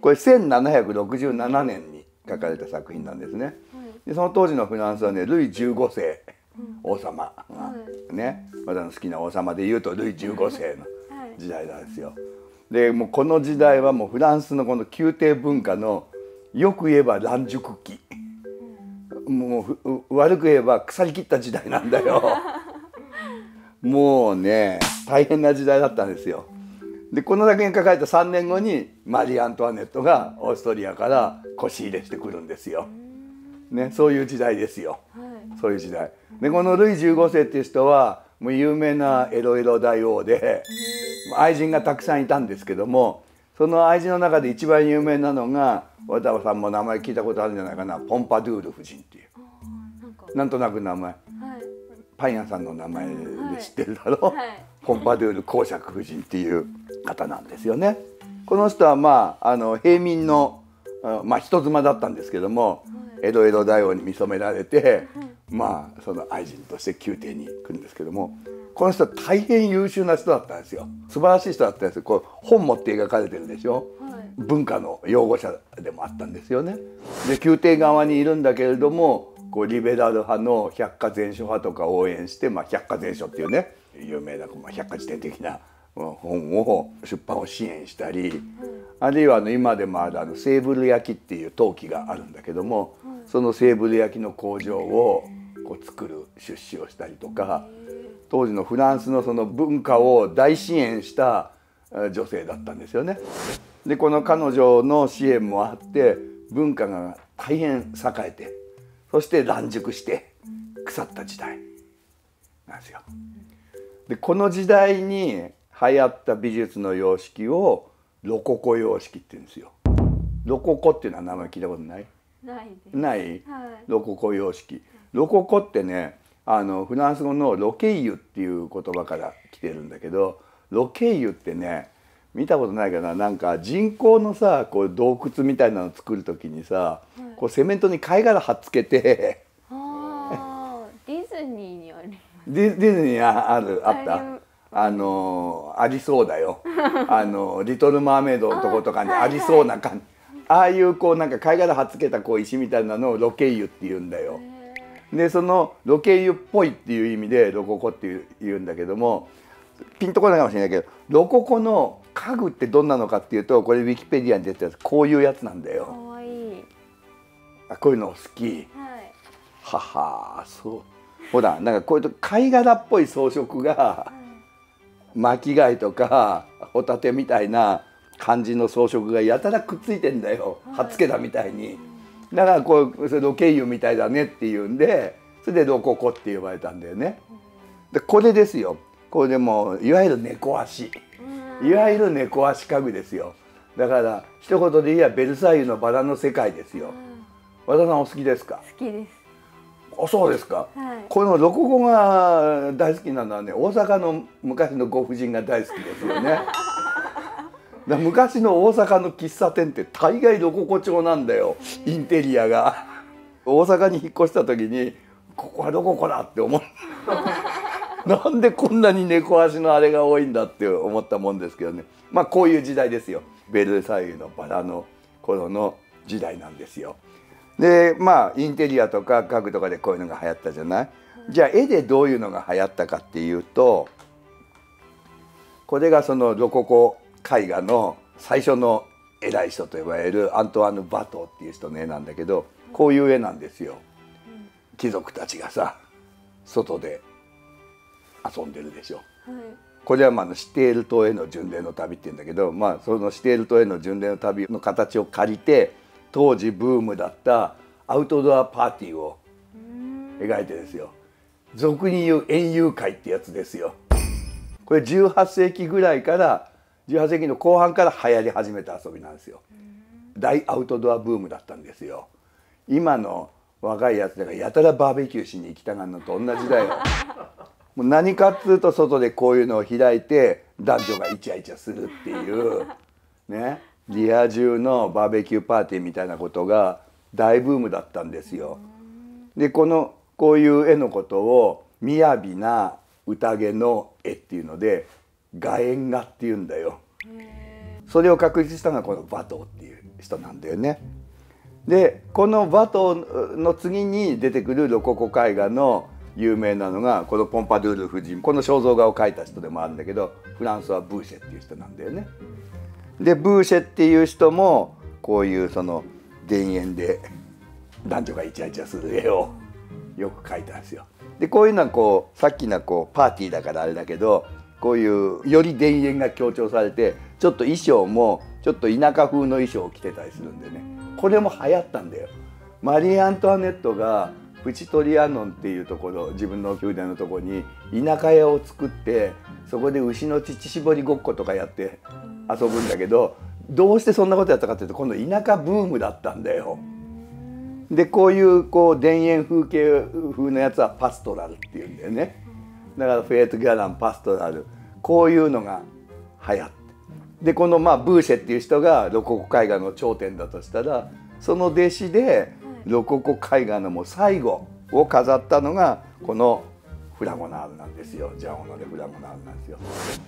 これ1767年に書かれた作品なんですね。でその当時のフランスはねルイ15世王様がね私の好きな王様でいうとルイ15世の時代なんですよ。でもうこの時代はもうフランスのこの宮廷文化のよく言えば乱熟期もう悪く言えば腐りきった時代なんだよ。もうね大変な時代だったんですよ。でこの作品書かれた3年後にマリー・アントワネットがオーストリアから腰入れしてくるんですよ。ね、そういう時代ですよ、はい、そういう時代。でこのルイ15世っていう人はもう有名なエロエロ大王で愛人がたくさんいたんですけどもその愛人の中で一番有名なのが渡辺さんも名前聞いたことあるんじゃないかな。ポンパドゥール夫人っていう。なんとなく名前、はい、パン屋さんの名前で知ってるだろ？う、はい、ポンパドゥール公爵夫人っていう方なんですよね。この人はまああの平民のまあ人妻だったんですけども、江戸江戸大王に見初められて、まあその愛人として宮廷に来るんですけどもこの人は大変優秀な人だったんですよ。素晴らしい人だったんですよ。こう本持って描かれてるでしょ、はい、文化の擁護者でもあったんですよね。で宮廷側にいるんだけれどもこうリベラル派の百科全書派とか応援して、まあ、百科全書っていうね有名な、まあ、百科事典的な本を出版を支援したり、あるいはあの今でもあるあのセーブル焼きっていう陶器があるんだけども、そのセーブル焼きの工場をこう作る出資をしたりとか当時のフランスのその文化を大支援した女性だったんですよね。でこの彼女の支援もあって文化が大変栄えてそして乱熟して腐った時代なんですよ。でこの時代に流行った美術の様式をロココ様式って言うんですよ。ロココっていうのは名前聞いたことない？ないない、はい、ロココ様式。ロココってねあのフランス語のロケイユっていう言葉から来てるんだけどロケイユってね見たことないかな？なんか人工のさこう洞窟みたいなの作る時にさ、はい、こうセメントに貝殻貼っつけて。あディズニーにありディディズニーあるあった。あのありそうだよ。あの「リトル・マーメイド」のとことかにありそうな感じ。ああいうこうなんか貝殻はっつけたこう石みたいなのをロケイユって言うんだよ。でそのロケイユっぽいっていう意味でロココって言うんだけどもピンとこないかもしれないけどロココの家具ってどんなのかっていうとこれウィキペディアに出てるやつ。こういうやつなんだよ。あこういうの好き。はい、ははそう。ほらなんかこういうと貝殻っぽい装飾が巻貝とかホタテみたいな感じの装飾がやたらくっついてんだよ、はっつけたみたいに。だからこうそれロケイユみたいだねっていうんでそれでロココって呼ばれたんだよね。でこれですよ。これでもいわゆる猫足。いわゆる猫足家具ですよ。だから一言で言えばベルサイユのバラの世界ですよ。和田さんお好きですか？好きです。あそうですか、はい、このロココが大好きなのはね大阪の昔のご婦人が大好きですよね。だ 昔の大阪の喫茶店って大概ロココ調なんだよ。インテリアが。大阪に引っ越した時にここはロココだって思う。なんでこんなに猫足のあれが多いんだって思ったもんですけどね。まあこういう時代ですよ。ベルサイユのバラの頃の時代なんですよ。でまあインテリアとか家具とかでこういうのが流行ったじゃない？じゃあ絵でどういうのが流行ったかっていうとこれがそのロココ絵画の最初の偉い人と呼ばれるアントワーヌ・バトーっていう人の絵なんだけどこういう絵なんですよ。貴族たちがさ外で遊んでるでしょ。はい、これはまあシテール島への巡礼の旅っていうんだけど、まあ、そのシテール島への巡礼の旅の形を借りて当時ブームだったアウトドアパーティーを描いてですよ。俗に言う園遊会ってやつですよ。これ18世紀ぐらいから18世紀の後半から流行り始めた遊びなんですよ。大アウトドアブームだったんですよ。今の若いやつだからやたらバーベキューしに行きたがるのと同じだよ。もう何かっつうと外でこういうのを開いて男女がイチャイチャするっていう。ねリア充のバーベキューパーティーみたいなことが大ブームだったんですよ。でこのこういう絵のことを雅な宴の絵っていうので画縁画っていうんだよ。それを確立したのがこのバトーっていう人なんだよね。でこのバトーの次に出てくるロココ絵画の有名なのがこのポンパドゥール夫人この肖像画を描いた人でもあるんだけどフランスはブーシェっていう人なんだよね。でブーシェっていう人もこういうその田園で男女がイチャイチャする絵をよく描いたんですよ。でこういうのはこうさっきのこうパーティーだからあれだけどこういうより田園が強調されてちょっと衣装もちょっと田舎風の衣装を着てたりするんでねこれも流行ったんだよ。マリー・アントワネットがプチトリアノンっていうところ自分の宮殿のところに田舎屋を作ってそこで牛の乳搾りごっことかやって遊ぶんだけどどうしてそんなことやったかっていうと今度田舎ブームだったんだよ。でこういうこう田園風景風のやつはパストラルっていうんだよね。だからフェイト・ギャランパストラルこういうのが流行ってでこのまあブーシェっていう人がロココ絵画の頂点だとしたらその弟子でロココ絵画のもう最後を飾ったのがこのフラゴナールなんですよ。ジャオノでフラゴナールなんですよ。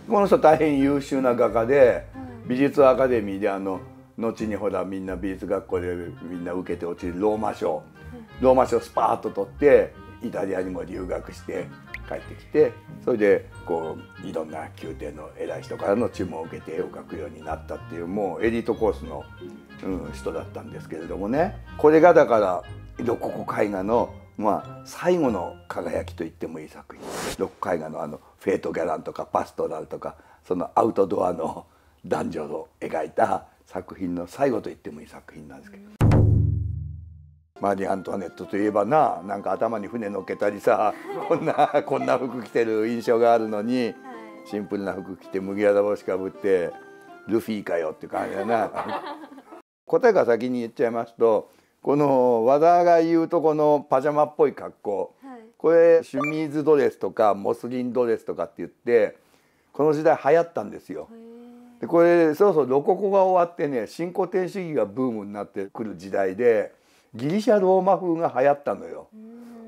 この人大変優秀な画家で美術アカデミーであの後にほらみんな美術学校でみんな受けて落ちるローマ賞ローマ賞スパーッと取ってイタリアにも留学して帰ってきてそれでこういろんな宮廷の偉い人からの注文を受けて絵を描くようになったっていうもうエリートコースの、うん、人だったんですけれどもね。これがだからロココ絵画のまあ最後の輝きと言ってもいい作品。ロココ絵画のあのフェート・ギャランとかパストラルとかそのアウトドアの男女を描いた作品の最後と言ってもいい作品なんですけど。マリー・アントワネットといえばななんか頭に船乗っけたりさこんなこんな服着てる印象があるのに、はい、シンプルな服着て麦わら帽子かぶってルフィかよって感じだな答えが先に言っちゃいますとこの和田が言うとこのパジャマっぽい格好、はい、これシュミーズドレスとかモスリンドレスとかって言ってこの時代流行ったんですよ。でこれそろそろロココが終わってね新古典主義がブームになってくる時代で。ギリシャローマ風が流行ったのよ。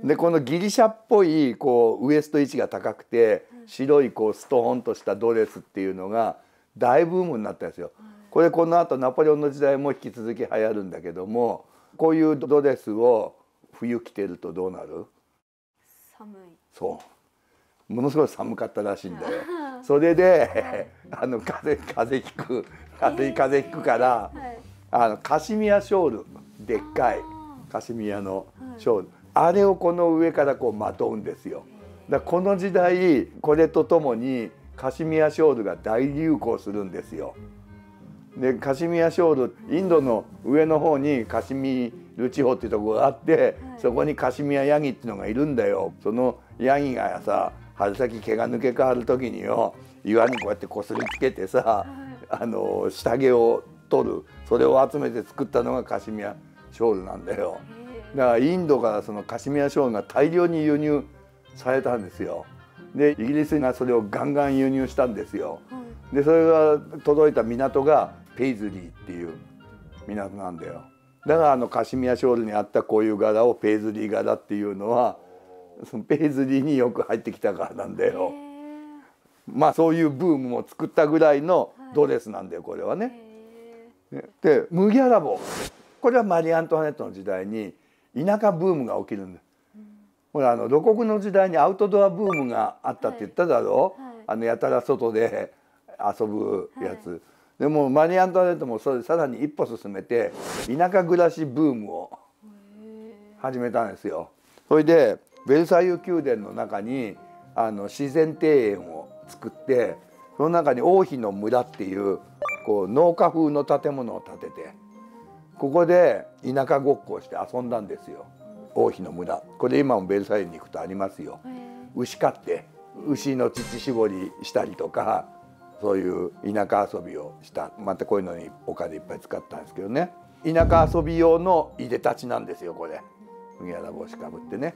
でこのギリシャっぽいこうウエスト位置が高くて白いこうストーンとしたドレスっていうのが大ブームになったんですよ。これこの後ナポレオンの時代も引き続き流行るんだけどもこういうドレスを冬着てるとどうなる？寒い。そう。ものすごい寒かったらしいんだよ。それで あの風風邪ひく 風邪ひくから、あのカシミヤショールでっかい。カシミヤのショール、あれをこの上からこうまとうんですよ。だこの時代これとともにカシミヤショールが大流行するんですよ。でカシミヤショールインドの上の方にカシミール地方っていうとこがあって、そこにカシミヤヤギっていうのがいるんだよ。そのヤギがさ春先毛が抜け変わる時によ岩にこうやってこすりつけてさ、あの下着を取るそれを集めて作ったのがカシミヤショールなんだよ。だからインドからそのカシミヤショールが大量に輸入されたんですよ。でイギリスがそれをガンガン輸入したんですよ。でそれが届いた港がペイズリーっていう港なんだよ。だからあのカシミヤショールにあったこういう柄をペイズリー柄っていうのはそのペイズリーによく入ってきたからなんだよ。まあそういうブームも作ったぐらいのドレスなんだよこれはね。で麦わら帽。これはマリー・アントワネットの時代に田舎ブームが起きるんです。ほらあの露国の時代にアウトドアブームがあったって言っただ。ろう、はいはい、あのやたら外で遊ぶやつ、はい、でもマリー・アントワネットもそれさらに一歩進めて田舎暮らしブームを始めたんですよ。それでベルサイユ宮殿の中にあの自然庭園を作ってその中に王妃の村っていうこう農家風の建物を建てて。ここで田舎ごっこをして遊んだんですよ王妃の村これ今もベルサイユに行くとありますよ牛飼って牛の乳搾りしたりとかそういう田舎遊びをしたまたこういうのにお金いっぱい使ったんですけどね田舎遊び用のいでたちなんですよこれ麦わら帽子かぶってね。